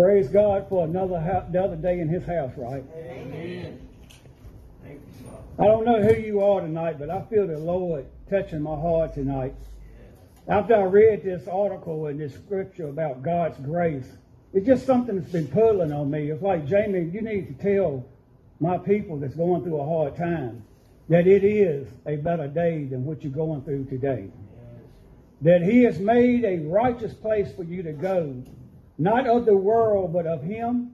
Praise God for another another day in His house, right? Amen. I don't know who you are tonight, but I feel the Lord touching my heart tonight. After I read this article and this scripture about God's grace, it's just something that's been pulling on me. It's like, Jamie, you need to tell my people that's going through a hard time that it is a better day than what you're going through today. That He has made a righteous place for you to go, not of the world, but of Him.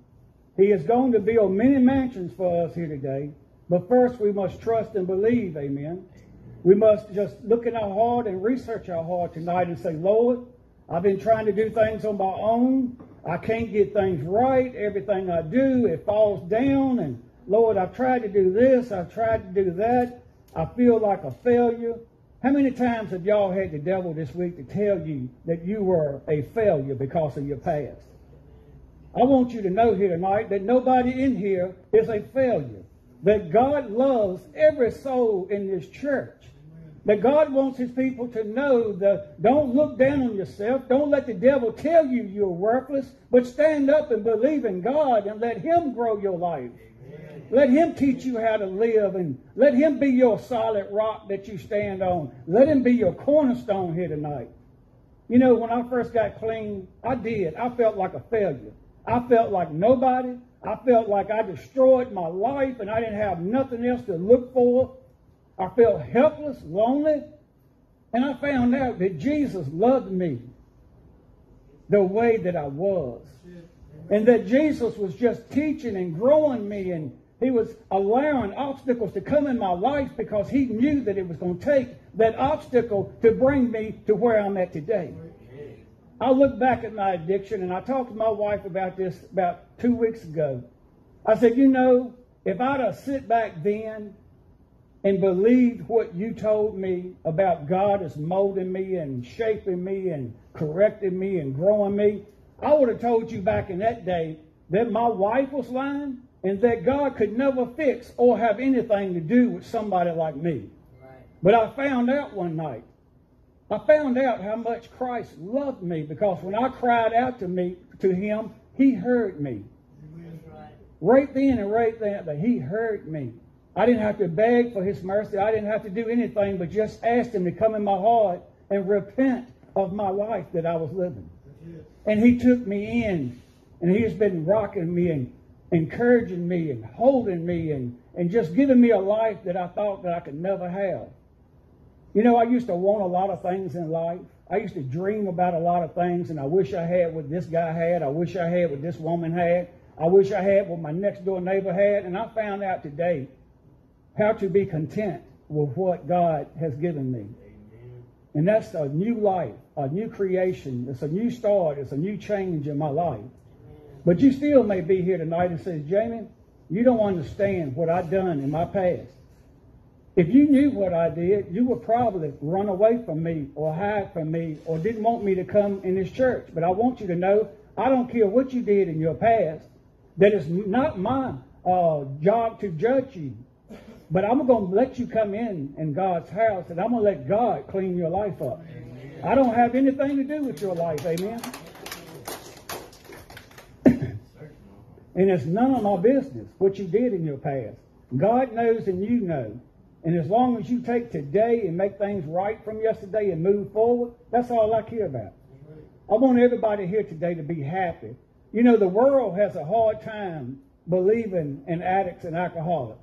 He is going to build many mansions for us here today. But first, we must trust and believe. Amen. We must just look in our heart and research our heart tonight and say, Lord, I've been trying to do things on my own. I can't get things right. Everything I do, it falls down. And Lord, I've tried to do this. I've tried to do that. I feel like a failure. How many times have y'all had the devil this week to tell you that you were a failure because of your past? I want you to know here tonight that nobody in here is a failure that God loves every soul in this church. That God wants his people to know that don't look down on yourself. Don't let the devil tell you you're worthless, but stand up and believe in God and let him grow your life. Let him teach you how to live and let him be your solid rock that you stand on. Let him be your cornerstone here tonight. You know, when I first got clean, I did. I felt like a failure. I felt like nobody. I felt like I destroyed my life and I didn't have nothing else to look for. I felt helpless, lonely. And I found out that Jesus loved me the way that I was. And that Jesus was just teaching and growing me and he was allowing obstacles to come in my life because he knew that it was going to take that obstacle to bring me to where I'm at today. I look back at my addiction and I talked to my wife about this about two weeks ago. I said, you know, if I'd have sit back then and believed what you told me about God is molding me and shaping me and correcting me and growing me, I would have told you back in that day that my wife was lying and that God could never fix or have anything to do with somebody like me. Right. But I found out one night I found out how much Christ loved me because when I cried out to me to him, he heard me. Right then and right there, that he heard me. I didn't have to beg for his mercy. I didn't have to do anything but just ask him to come in my heart and repent of my life that I was living. And he took me in and he has been rocking me and encouraging me and holding me and, and just giving me a life that I thought that I could never have. You know, I used to want a lot of things in life. I used to dream about a lot of things, and I wish I had what this guy had. I wish I had what this woman had. I wish I had what my next door neighbor had. And I found out today how to be content with what God has given me. Amen. And that's a new life, a new creation. It's a new start. It's a new change in my life. But you still may be here tonight and say, Jamie, you don't understand what I've done in my past. If you knew what I did, you would probably run away from me or hide from me or didn't want me to come in this church. But I want you to know I don't care what you did in your past, that it's not my uh, job to judge you. But I'm going to let you come in in God's house and I'm going to let God clean your life up. Amen. I don't have anything to do with your life. Amen. And it's none of my business what you did in your past. God knows and you know. And as long as you take today and make things right from yesterday and move forward, that's all I care about. I want everybody here today to be happy. You know, the world has a hard time believing in addicts and alcoholics.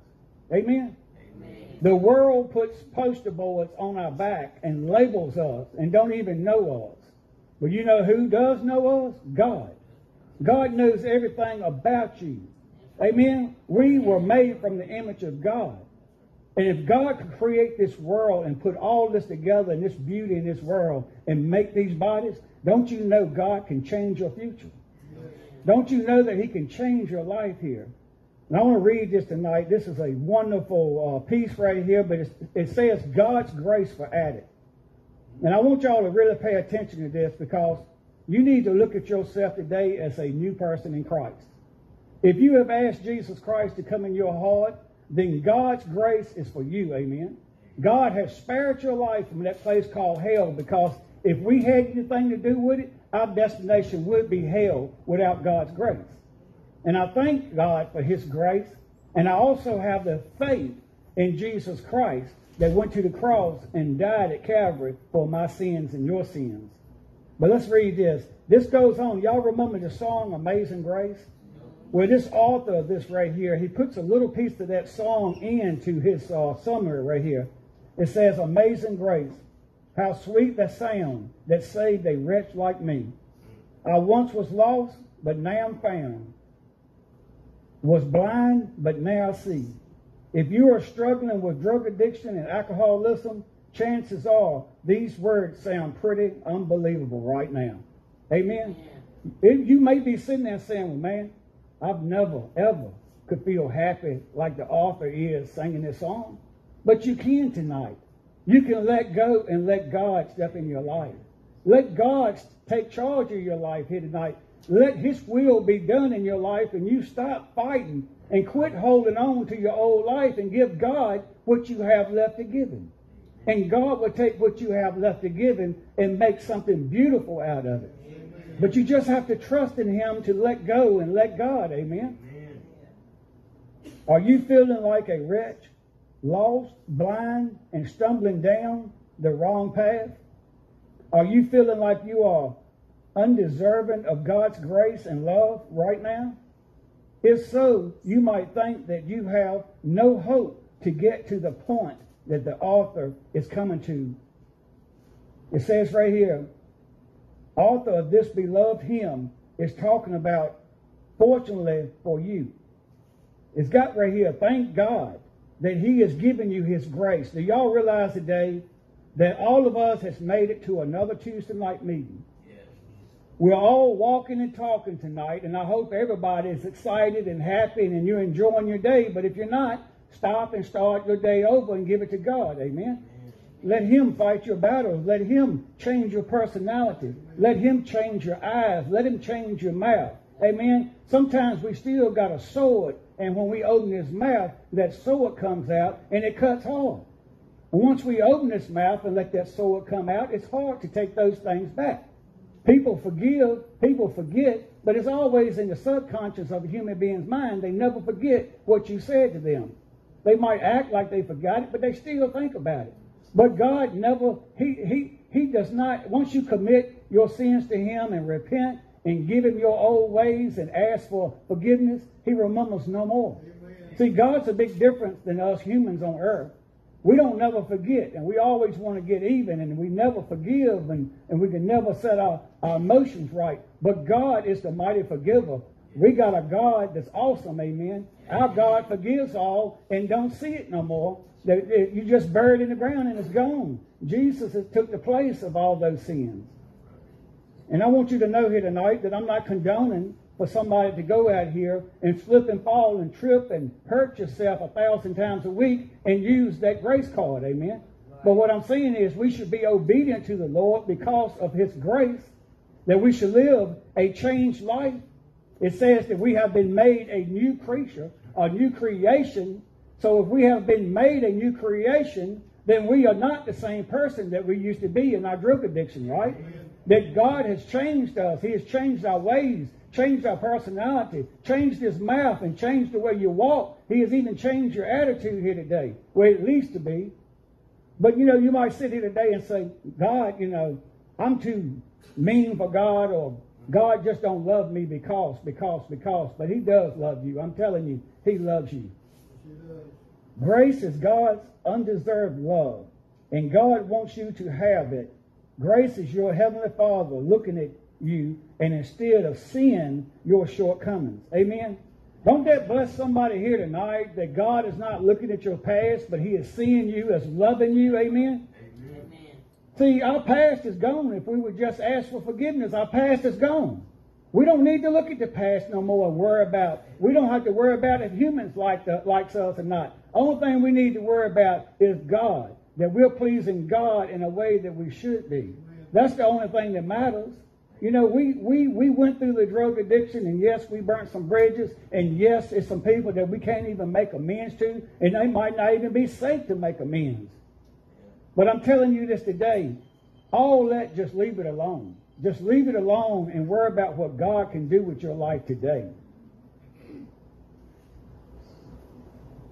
Amen? Amen? The world puts poster boards on our back and labels us and don't even know us. But you know who does know us? God. God knows everything about you. Amen? We were made from the image of God. And if God could create this world and put all this together and this beauty in this world and make these bodies, don't you know God can change your future? Don't you know that He can change your life here? And I want to read this tonight. This is a wonderful uh, piece right here, but it says God's grace for addicts. And I want y'all to really pay attention to this because you need to look at yourself today as a new person in Christ. If you have asked Jesus Christ to come in your heart, then God's grace is for you. Amen. God has spared your life from that place called hell because if we had anything to do with it, our destination would be hell without God's grace. And I thank God for his grace. And I also have the faith in Jesus Christ that went to the cross and died at Calvary for my sins and your sins. But let's read this. This goes on. Y'all remember the song Amazing Grace? Well, this author of this right here, he puts a little piece of that song into his uh, summary right here. It says, Amazing Grace, how sweet the sound that saved a wretch like me. I once was lost, but now I'm found. Was blind, but now I see. If you are struggling with drug addiction and alcoholism, chances are these words sound pretty unbelievable right now. Amen. It, you may be sitting there saying, well, man, I've never, ever could feel happy like the author is singing this song. But you can tonight. You can let go and let God step in your life. Let God take charge of your life here tonight. Let His will be done in your life and you stop fighting and quit holding on to your old life and give God what you have left to give Him. And God will take what you have left to give Him and make something beautiful out of it. Amen. But you just have to trust in Him to let go and let God. Amen. Amen. Are you feeling like a wretch, lost, blind, and stumbling down the wrong path? Are you feeling like you are undeserving of God's grace and love right now? If so, you might think that you have no hope to get to the point that the author is coming to. It says right here, author of this beloved hymn is talking about fortunately for you. It's got right here, thank God that he has given you his grace. Do y'all realize today that all of us has made it to another Tuesday night meeting? We're all walking and talking tonight, and I hope everybody is excited and happy and you're enjoying your day. But if you're not, Stop and start your day over and give it to God. Amen. Let Him fight your battles. Let Him change your personality. Let Him change your eyes. Let Him change your mouth. Amen. Sometimes we still got a sword, and when we open His mouth, that sword comes out and it cuts hard. once we open His mouth and let that sword come out, it's hard to take those things back. People forgive, people forget, but it's always in the subconscious of a human being's mind. They never forget what you said to them. They might act like they forgot it, but they still think about it. But God never, He He He does not, once you commit your sins to Him and repent and give Him your old ways and ask for forgiveness, He remembers no more. Amen. See, God's a big difference than us humans on earth. We don't never forget, and we always want to get even, and we never forgive, and, and we can never set our, our emotions right. But God is the mighty forgiver. We got a God that's awesome, amen. Our God forgives all and don't see it no more. You just buried in the ground and it's gone. Jesus took the place of all those sins. And I want you to know here tonight that I'm not condoning for somebody to go out here and slip and fall and trip and hurt yourself a thousand times a week and use that grace card. Amen. But what I'm saying is we should be obedient to the Lord because of his grace, that we should live a changed life it says that we have been made a new creature, a new creation. So if we have been made a new creation, then we are not the same person that we used to be in our drug addiction, right? Amen. That God has changed us. He has changed our ways, changed our personality, changed his mouth, and changed the way you walk. He has even changed your attitude here today, where it needs to be. But you know, you might sit here today and say, God, you know, I'm too mean for God or God just don't love me because, because, because, but he does love you. I'm telling you, he loves you. Grace is God's undeserved love, and God wants you to have it. Grace is your heavenly Father looking at you, and instead of seeing your shortcomings. Amen. Don't that bless somebody here tonight that God is not looking at your past, but He is seeing you as loving you. Amen. See, our past is gone. If we would just ask for forgiveness, our past is gone. We don't need to look at the past no more worry about. We don't have to worry about if humans like the, likes us or not. Only thing we need to worry about is God. That we're pleasing God in a way that we should be. That's the only thing that matters. You know, we, we, we went through the drug addiction, and yes, we burnt some bridges, and yes, it's some people that we can't even make amends to, and they might not even be safe to make amends. But I'm telling you this today, all that, just leave it alone. just leave it alone and worry about what God can do with your life today.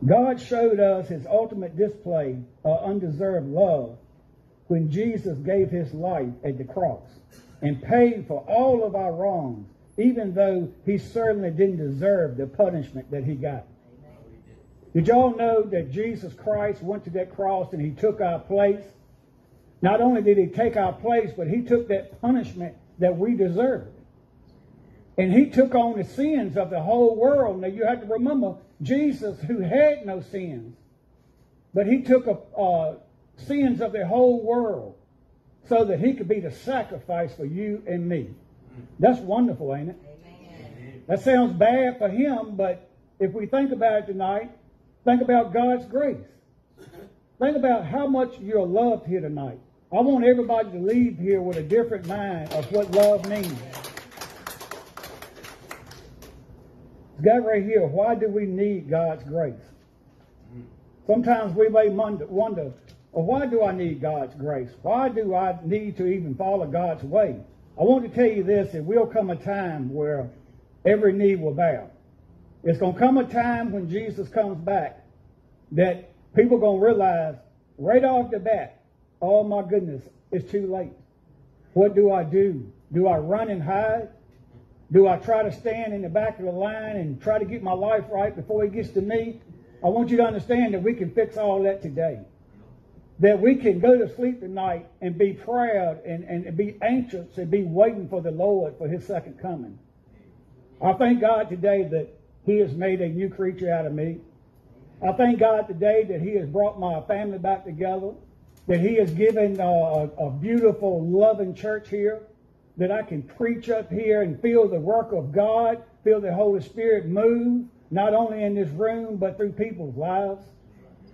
God showed us his ultimate display of undeserved love when Jesus gave his life at the cross and paid for all of our wrongs, even though he certainly didn't deserve the punishment that he got. Did y'all know that Jesus Christ went to that cross and he took our place? Not only did he take our place, but he took that punishment that we deserved. And he took on the sins of the whole world. Now you have to remember, Jesus, who had no sins, but he took a, uh, sins of the whole world so that he could be the sacrifice for you and me. That's wonderful, ain't it? Amen. That sounds bad for him, but if we think about it tonight, think about God's grace. Think about how much you're loved here tonight. I want everybody to leave here with a different mind of what love means. It's got right here. Why do we need God's grace? Sometimes we may wonder, well, why do I need God's grace? Why do I need to even follow God's way? I want to tell you this, it will come a time where every knee will bow. It's going to come a time when Jesus comes back that people are going to realize right off the bat, oh my goodness, it's too late. What do I do? Do I run and hide? Do I try to stand in the back of the line and try to get my life right before he gets to me? I want you to understand that we can fix all that today. That we can go to sleep tonight and be proud and, and be anxious and be waiting for the Lord for his second coming. I thank God today that he has made a new creature out of me. I thank God today that he has brought my family back together, that he has given a, a, a beautiful, loving church here that I can preach up here and feel the work of God, feel the Holy Spirit move, not only in this room, but through people's lives.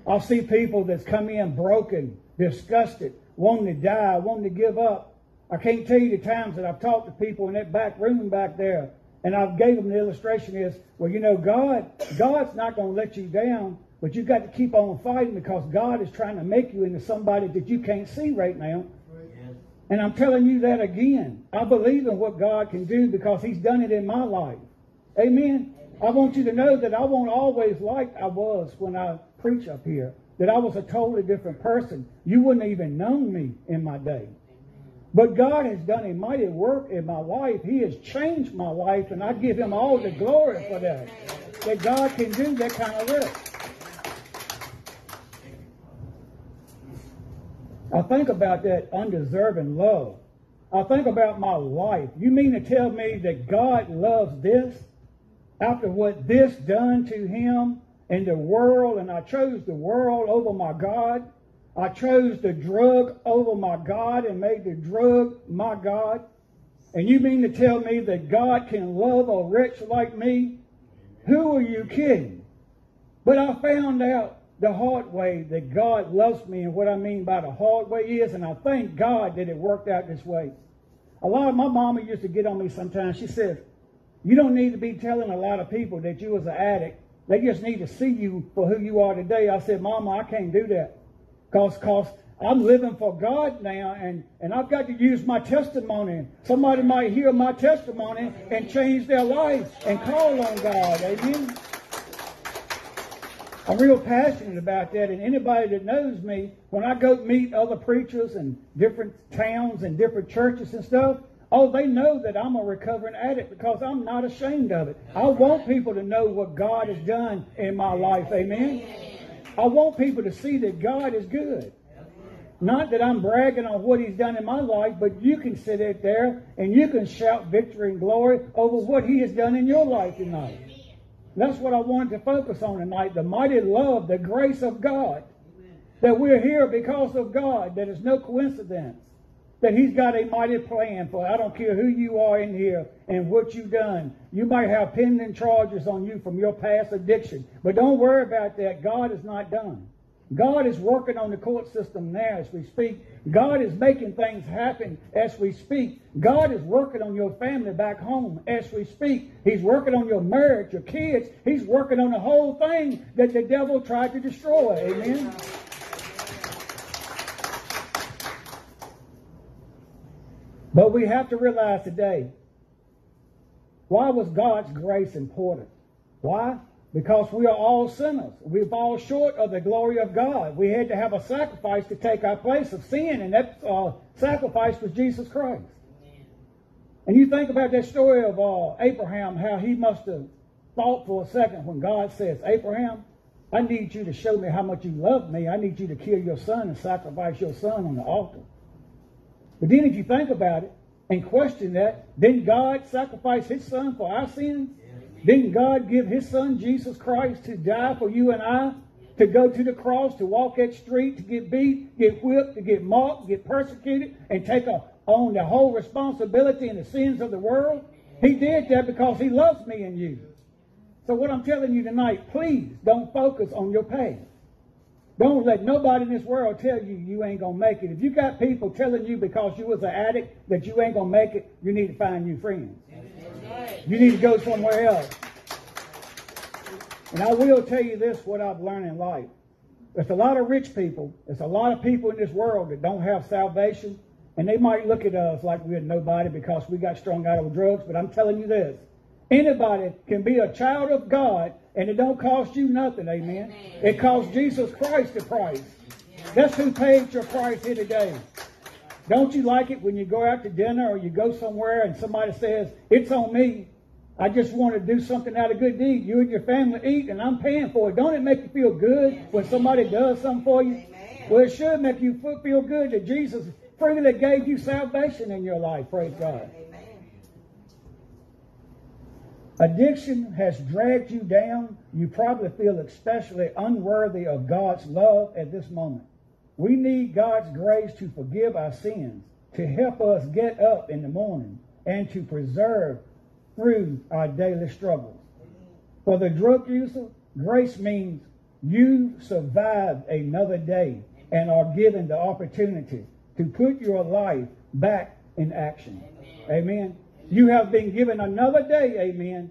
I'll see people that's come in broken, disgusted, wanting to die, wanting to give up. I can't tell you the times that I've talked to people in that back room back there, and I've gave them the illustration is, well, you know, God, God's not going to let you down, but you've got to keep on fighting because God is trying to make you into somebody that you can't see right now. And I'm telling you that again. I believe in what God can do because He's done it in my life. Amen. I want you to know that I won't always like I was when I preach up here. That I was a totally different person. You wouldn't even known me in my day. But God has done a mighty work in my life. He has changed my life, and I give Him all the glory for that. That God can do that kind of work. I think about that undeserving love. I think about my life. You mean to tell me that God loves this after what this done to him and the world, and I chose the world over my God? I chose the drug over my God and made the drug my God? And you mean to tell me that God can love a wretch like me? Who are you kidding? But I found out the hard way that God loves me. And what I mean by the hard way is, and I thank God that it worked out this way. A lot of my mama used to get on me sometimes. She says, you don't need to be telling a lot of people that you was an addict. They just need to see you for who you are today. I said, Mama, I can't do that. Cause, cause I'm living for God now and, and I've got to use my testimony. Somebody might hear my testimony and change their life and call on God. Amen. I'm real passionate about that. And anybody that knows me, when I go meet other preachers in different towns and different churches and stuff, oh, they know that I'm a recovering addict because I'm not ashamed of it. I want people to know what God has done in my life. Amen. I want people to see that God is good. Not that I'm bragging on what he's done in my life, but you can sit out there and you can shout victory and glory over what he has done in your life tonight. That's what I wanted to focus on tonight the mighty love, the grace of God. That we're here because of God. That is no coincidence. That He's got a mighty plan for. I don't care who you are in here and what you've done. You might have pending charges on you from your past addiction. But don't worry about that. God is not done. God is working on the court system now as we speak. God is making things happen as we speak. God is working on your family back home as we speak. He's working on your marriage, your kids. He's working on the whole thing that the devil tried to destroy. Amen. But we have to realize today, why was God's grace important? Why? Because we are all sinners. We fall short of the glory of God. We had to have a sacrifice to take our place of sin, and that uh, sacrifice was Jesus Christ. And you think about that story of uh, Abraham, how he must have thought for a second when God says, Abraham, I need you to show me how much you love me. I need you to kill your son and sacrifice your son on the altar. But then if you think about it and question that, didn't God sacrifice his son for our sins? Didn't God give his son Jesus Christ to die for you and I? To go to the cross, to walk that street, to get beat, get whipped, to get mocked, get persecuted, and take on the whole responsibility and the sins of the world? He did that because he loves me and you. So what I'm telling you tonight, please don't focus on your past. Don't let nobody in this world tell you you ain't gonna make it. If you got people telling you because you was an addict that you ain't gonna make it, you need to find new friends. You need to go somewhere else. And I will tell you this, what I've learned in life. There's a lot of rich people. There's a lot of people in this world that don't have salvation. And they might look at us like we're nobody because we got strung out of drugs. But I'm telling you this. Anybody can be a child of God and it don't cost you nothing, amen. amen. It costs Jesus Christ the price. That's who paid your price here today. Don't you like it when you go out to dinner or you go somewhere and somebody says, It's on me. I just want to do something out of good deed. You and your family eat and I'm paying for it. Don't it make you feel good when somebody does something for you? Well, it should make you feel good that Jesus freely gave you salvation in your life. Praise God. Addiction has dragged you down. You probably feel especially unworthy of God's love at this moment. We need God's grace to forgive our sins, to help us get up in the morning, and to preserve through our daily struggles. For the drug user, grace means you survived another day and are given the opportunity to put your life back in action. Amen. Amen. You have been given another day, amen.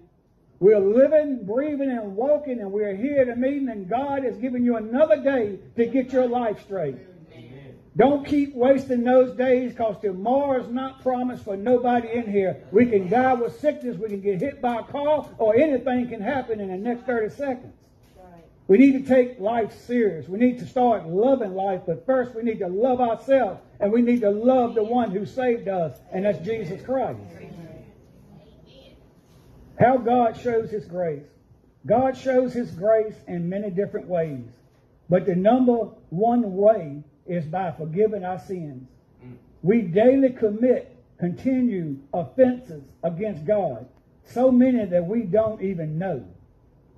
We're living, breathing, and walking, and we're here at a meeting, and God has given you another day to get your life straight. Amen. Don't keep wasting those days because tomorrow is not promised for nobody in here. We can die with sickness, we can get hit by a car, or anything can happen in the next 30 seconds. We need to take life serious. We need to start loving life, but first we need to love ourselves and we need to love the one who saved us, and that's Jesus Christ. How God shows his grace. God shows his grace in many different ways. But the number one way is by forgiving our sins. We daily commit continue offenses against God, so many that we don't even know.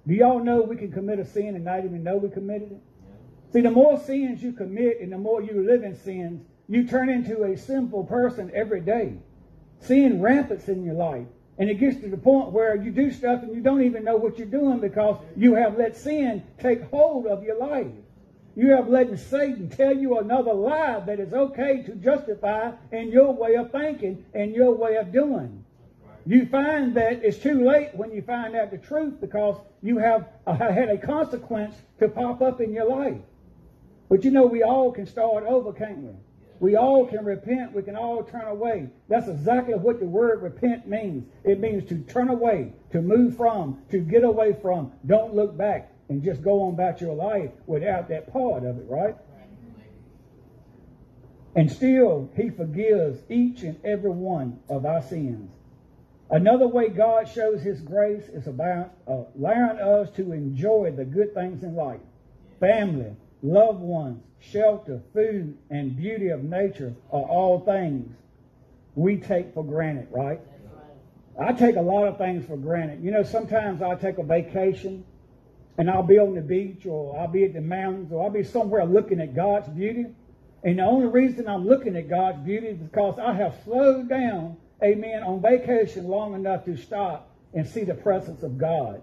Do y'all know we can commit a sin and not even know we committed it? See, the more sins you commit and the more you live in sins, you turn into a sinful person every day. Sin rampants in your life. And it gets to the point where you do stuff and you don't even know what you're doing because you have let sin take hold of your life. You have let Satan tell you another lie that it's okay to justify in your way of thinking and your way of doing. You find that it's too late when you find out the truth because you have uh, had a consequence to pop up in your life. But you know, we all can start over, can't we? We all can repent. We can all turn away. That's exactly what the word repent means. It means to turn away, to move from, to get away from. Don't look back and just go on about your life without that part of it, right? And still, he forgives each and every one of our sins. Another way God shows his grace is about allowing us to enjoy the good things in life. Family, loved ones, shelter, food, and beauty of nature are all things we take for granted, right? I take a lot of things for granted. You know, sometimes I'll take a vacation and I'll be on the beach or I'll be at the mountains or I'll be somewhere looking at God's beauty. And the only reason I'm looking at God's beauty is because I have slowed down, amen, on vacation long enough to stop and see the presence of God.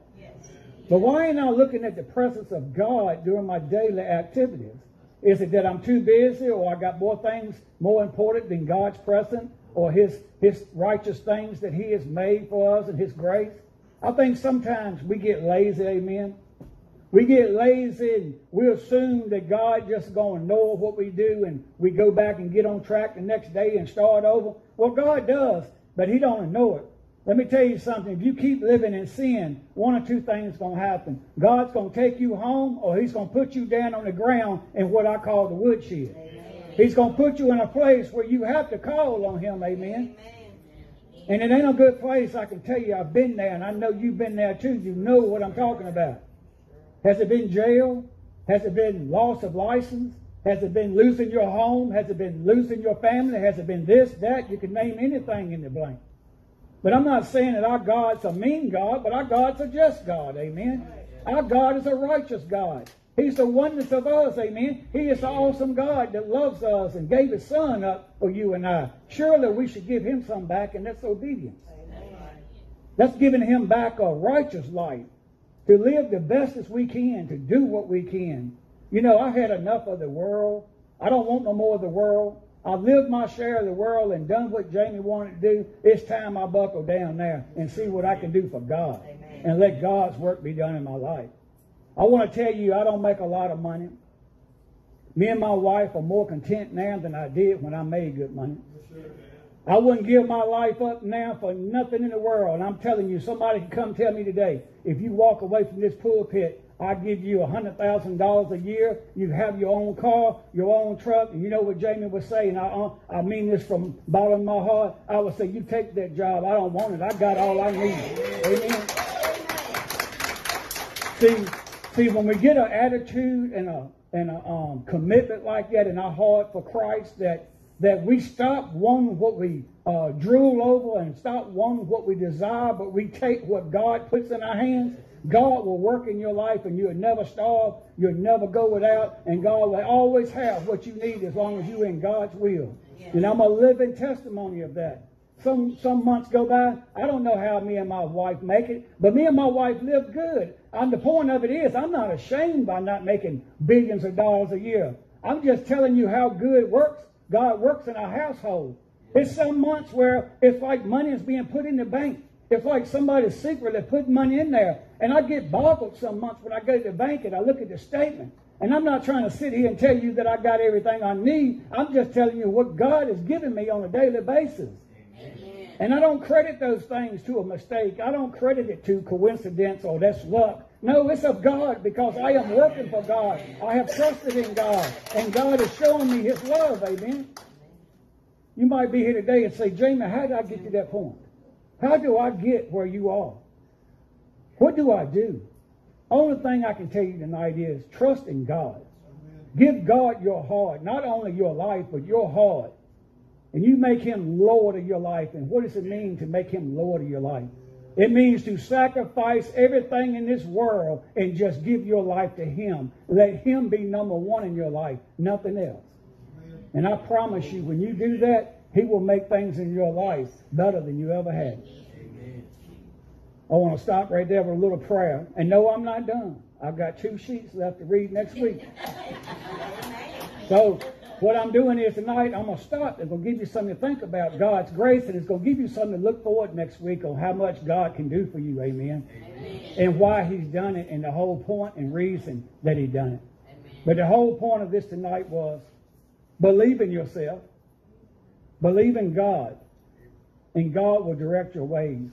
But why ain't I looking at the presence of God during my daily activities? Is it that I'm too busy or I got more things more important than God's presence or his, his righteous things that he has made for us and his grace? I think sometimes we get lazy, amen. We get lazy and we assume that God just going to know what we do and we go back and get on track the next day and start over. Well, God does, but He don't know it. Let me tell you something. If you keep living in sin, one or two things going to happen. God's going to take you home or He's going to put you down on the ground in what I call the woodshed. He's going to put you in a place where you have to call on Him. Amen. And it ain't a good place, I can tell you. I've been there, and I know you've been there too. You know what I'm talking about. Has it been jail? Has it been loss of license? Has it been losing your home? Has it been losing your family? Has it been this, that? You can name anything in the blank. But I'm not saying that our God's a mean God, but our God's a just God. Amen. Our God is a righteous God. He's the oneness of us, amen. He is the awesome God that loves us and gave his son up for you and I. Surely we should give him some back, and that's obedience. That's giving him back a righteous life. To live the best as we can, to do what we can. You know, I had enough of the world. I don't want no more of the world. I've lived my share of the world and done what Jamie wanted to do. It's time I buckle down there and see what I can do for God. Amen. And let God's work be done in my life. I want to tell you, I don't make a lot of money. Me and my wife are more content now than I did when I made good money. I wouldn't give my life up now for nothing in the world. And I'm telling you, somebody can come tell me today, if you walk away from this pulpit, I give you a hundred thousand dollars a year. You have your own car, your own truck, and you know what Jamie was saying. I uh, I mean this from bottom of my heart. I would say, you take that job. I don't want it. I got all I need. Amen. See, See, when we get an attitude and a and a um, commitment like that in our heart for Christ, that that we stop wanting what we uh, drool over and stop wanting what we desire, but we take what God puts in our hands. God will work in your life, and you'll never starve. You'll never go without, and God will always have what you need as long as you're in God's will. And I'm a living testimony of that. Some some months go by. I don't know how me and my wife make it, but me and my wife live good. And the point of it is, I'm not ashamed by not making billions of dollars a year. I'm just telling you how good works. God works in our household. It's some months where it's like money is being put in the bank. It's like somebody's secretly putting money in there. And I get boggled some months when I go to the bank and I look at the statement. And I'm not trying to sit here and tell you that I got everything I need. I'm just telling you what God has given me on a daily basis. And I don't credit those things to a mistake. I don't credit it to coincidence or that's luck. No, it's of God because I am working for God. I have trusted in God. And God is showing me his love. Amen. You might be here today and say, Jamie, how did I get to that point? How do I get where you are? What do I do? Only thing I can tell you tonight is trust in God. Give God your heart, not only your life, but your heart and you make him Lord of your life. And what does it mean to make him Lord of your life? It means to sacrifice everything in this world and just give your life to him. Let him be number one in your life, nothing else. And I promise you, when you do that, he will make things in your life better than you ever had. I want to stop right there with a little prayer. And no, I'm not done. I've got two sheets left to read next week. So what I'm doing is tonight, I'm going to stop. It's going to give you something to think about God's grace, and it's going to give you something to look forward next week on how much God can do for you. Amen. Amen. And why He's done it, and the whole point and reason that He done it. Amen. But the whole point of this tonight was believe in yourself, believe in God, and God will direct your ways.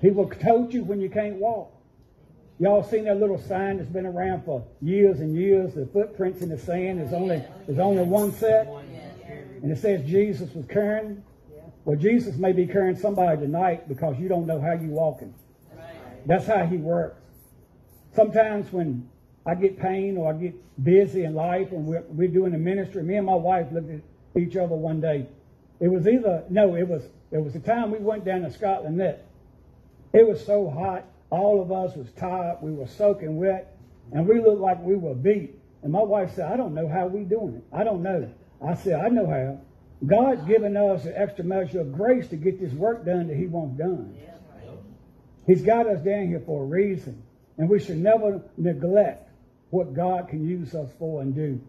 He will coach you when you can't walk. Y'all seen that little sign that's been around for years and years? The footprints in the sand is only there's only one set, and it says Jesus was carrying. Well, Jesus may be carrying somebody tonight because you don't know how you're walking. That's how He works. Sometimes when I get pain or I get busy in life and we're, we're doing the ministry, me and my wife looked at each other one day. It was either no, it was it was the time we went down to Scotland Neck. It was so hot all of us was tired. We were soaking wet, and we looked like we were beat. And my wife said, I don't know how we doing it. I don't know. I said, I know how. God's given us an extra measure of grace to get this work done that he wants done. He's got us down here for a reason. And we should never neglect what God can use us for and do.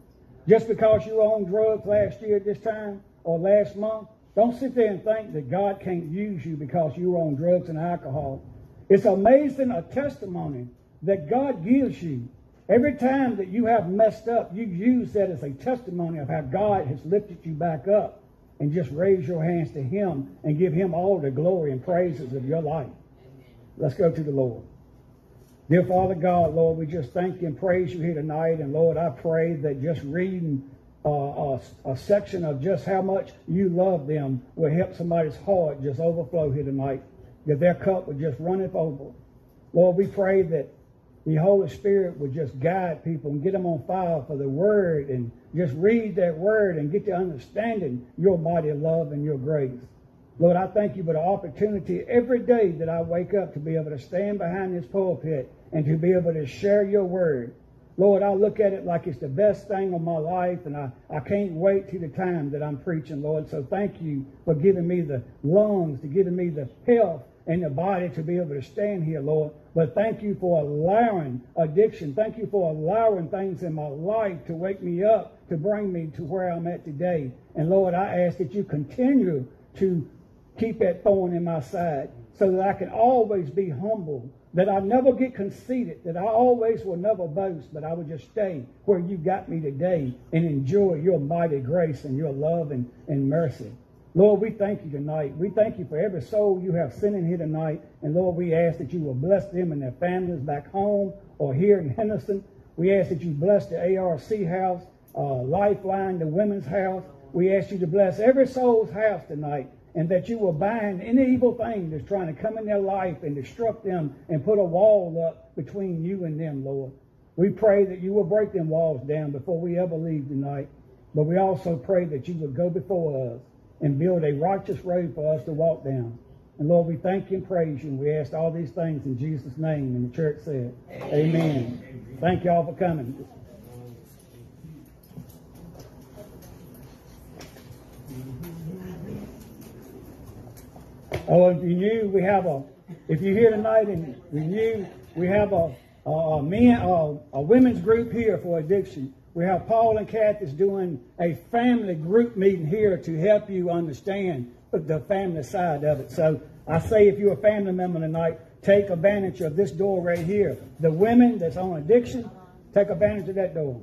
Just because you were on drugs last year at this time or last month, don't sit there and think that God can't use you because you were on drugs and alcohol. It's amazing a testimony that God gives you. Every time that you have messed up, you use that as a testimony of how God has lifted you back up and just raise your hands to Him and give Him all the glory and praises of your life. Let's go to the Lord. Dear Father God, Lord, we just thank you and praise you here tonight. And Lord, I pray that just reading uh, a, a, section of just how much you love them will help somebody's heart just overflow here tonight. That their cup would just run over. Lord, we pray that the Holy Spirit would just guide people and get them on fire for the Word and just read that Word and get to understanding your mighty love and your grace. Lord, I thank you for the opportunity every day that I wake up to be able to stand behind this pulpit and to be able to share your Word. Lord, I look at it like it's the best thing of my life, and I, I can't wait to the time that I'm preaching, Lord. So thank you for giving me the lungs, to giving me the health and the body to be able to stand here, Lord. But thank you for allowing addiction. Thank you for allowing things in my life to wake me up, to bring me to where I'm at today. And Lord, I ask that you continue to keep that thorn in my side so that I can always be humble, that I never get conceited, that I always will never boast, but I will just stay where you got me today and enjoy your mighty grace and your love and, and mercy. Lord, we thank you tonight. We thank you for every soul you have sent in here tonight. And Lord, we ask that you will bless them and their families back home or here in Henderson. We ask that you bless the ARC house, uh, Lifeline, the women's house. We ask you to bless every soul's house tonight and that you will bind any evil thing that's trying to come in their life and destruct them and put a wall up between you and them, Lord. We pray that you will break them walls down before we ever leave tonight. But we also pray that you would go before us and build a righteous road for us to walk down. And Lord, we thank you and praise you. And we ask all these things in Jesus' name. And the church said, Amen. Amen. Thank you all for coming. Oh, if you knew, we have a, if you're here tonight and you knew, we have a, a, a men, a, a women's group here for addiction. We have Paul and Kathy's doing a family group meeting here to help you understand the family side of it. So I say if you're a family member tonight, take advantage of this door right here. The women that's on addiction, take advantage of that door.